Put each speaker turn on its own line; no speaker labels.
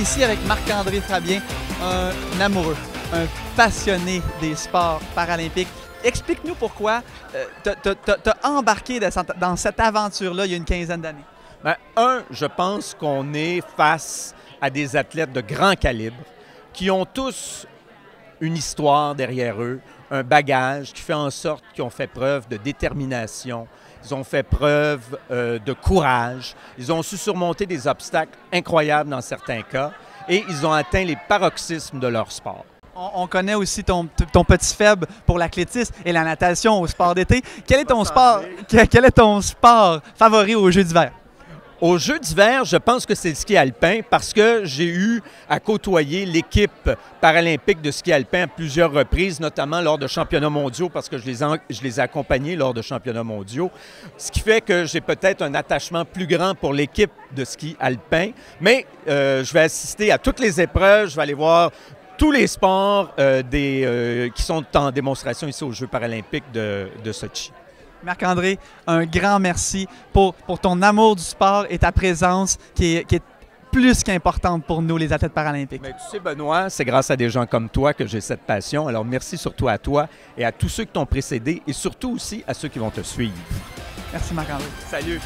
ici avec Marc-André Fabien, un amoureux, un passionné des sports paralympiques. Explique-nous pourquoi euh, tu as embarqué dans cette aventure-là il y a une quinzaine d'années.
Bien, un, je pense qu'on est face à des athlètes de grand calibre qui ont tous une histoire derrière eux, un bagage qui fait en sorte qu'ils ont fait preuve de détermination, ils ont fait preuve euh, de courage, ils ont su surmonter des obstacles incroyables dans certains cas et ils ont atteint les paroxysmes de leur sport.
On, connaît aussi ton, ton petit faible pour l'athlétisme et la natation au sport d'été. Quel est ton sport, quel est ton sport favori aux Jeux d'hiver?
Aux Jeux d'hiver, je pense que c'est le ski alpin parce que j'ai eu à côtoyer l'équipe paralympique de ski alpin à plusieurs reprises, notamment lors de championnats mondiaux parce que je les, ai accompagnés lors de championnats mondiaux. Ce qui fait que j'ai peut-être un attachement plus grand pour l'équipe de ski alpin, mais euh, je vais assister à toutes les épreuves, je vais aller voir tous les sports euh, euh, qui sont en démonstration ici aux Jeux paralympiques de, de Sochi.
Marc-André, un grand merci pour, pour ton amour du sport et ta présence qui est, qui est plus qu'importante pour nous, les athlètes paralympiques.
Mais tu sais, Benoît, c'est grâce à des gens comme toi que j'ai cette passion. Alors, merci surtout à toi et à tous ceux qui t'ont précédé et surtout aussi à ceux qui vont te suivre.
Merci, Marc-André.
Salut.